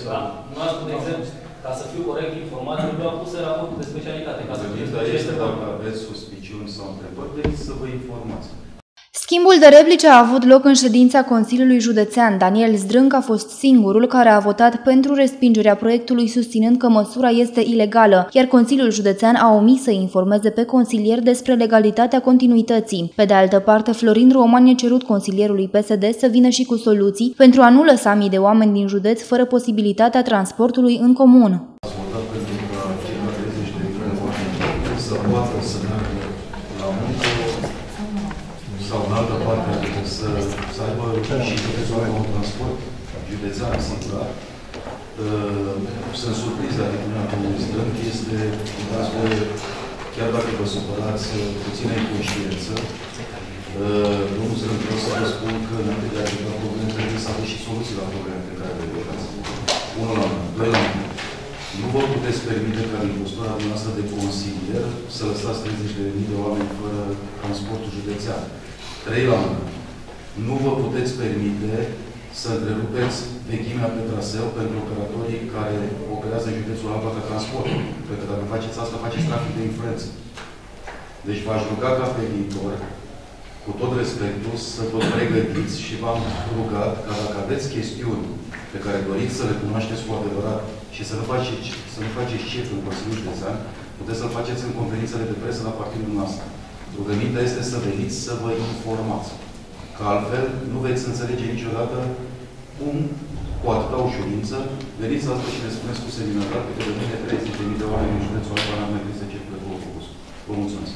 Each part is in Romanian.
sau... Da? Nu am spus, de exemplu, ca să fiu corect informat, eu am pus în raportul de specialitate. Ca să fiu Dar este este dacă aveți suspiciuni sau întrebări, veniți să vă informați. Schimbul de replice a avut loc în ședința Consiliului Județean. Daniel Zdrânc a fost singurul care a votat pentru respingerea proiectului, susținând că măsura este ilegală, iar Consiliul Județean a omis să informeze pe consilier despre legalitatea continuității. Pe de altă parte, Florin Roman a cerut consilierului PSD să vină și cu soluții pentru a nu lăsa mii de oameni din județ fără posibilitatea transportului în comun. Ați votat pentru ca cei la 30 de mii de oameni să poată să meargă la muncă sau în altă parte, adică să, să aibă și județul ăla un transport județean asigurat. Uh, Sunt surprins de atitudinea domnului Strânc, este, dați voie, chiar dacă vă supărați, puțină inconștiență. Uh, Domnul Strânc, vreau să vă spun că înainte de a ridica probleme, trebuie să aveți și soluții la probleme pe care le ridicați. Unul la mână. Doi la mână. Nu vă puteți permite ca din postura noastră de consilier să lăsați 30.000 de oameni fără transportul județean. Trei la mână. Nu vă puteți permite să întrerupeți vechimea pe traseu pentru operatorii care operează în județul Alba ca transport. Pentru că dacă faceți asta, faceți trafic de influență. Deci v-aș ruga ca pe viitor, cu tot respectul, să vă pregătiți și v-am rugat ca dacă aveți chestiuni pe care doriți să le cunoașteți cu adevărat și să nu faceți, să nu faceți șef în Consiliul Județean, puteți să-l faceți în conferințele de presă la partidul nostru. Rugămintea este să veniți să vă informați. Că altfel nu veți înțelege niciodată cum, cu atâta ușurință, veniți astăzi și ne spuneți cu semnătate că de mâine 30.000 de oameni în județul Alba n-am mai să circule cu autobuzul. Vă mulțumesc.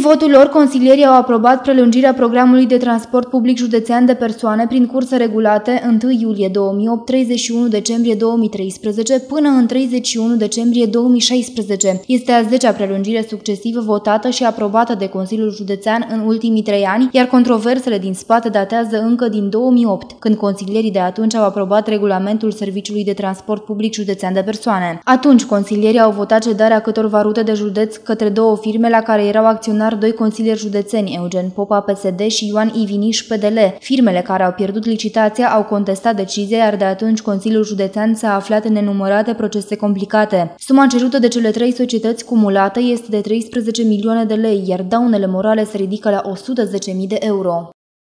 Prin votul lor, consilierii au aprobat prelungirea programului de transport public județean de persoane prin curse regulate 1 iulie 2008, 31 decembrie 2013 până în 31 decembrie 2016. Este a 10-a prelungire succesivă votată și aprobată de Consiliul Județean în ultimii trei ani, iar controversele din spate datează încă din 2008, când consilierii de atunci au aprobat regulamentul Serviciului de Transport Public Județean de Persoane. Atunci, consilierii au votat cedarea câtorva rute de județ către două firme la care erau acționari doi consilieri județeni, Eugen Popa PSD și Ioan Iviniș PDL. Firmele care au pierdut licitația au contestat decizia, iar de atunci Consiliul Județean s-a aflat în nenumărate procese complicate. Suma cerută de cele trei societăți cumulată este de 13 milioane de lei, iar daunele morale se ridică la 110.000 de euro.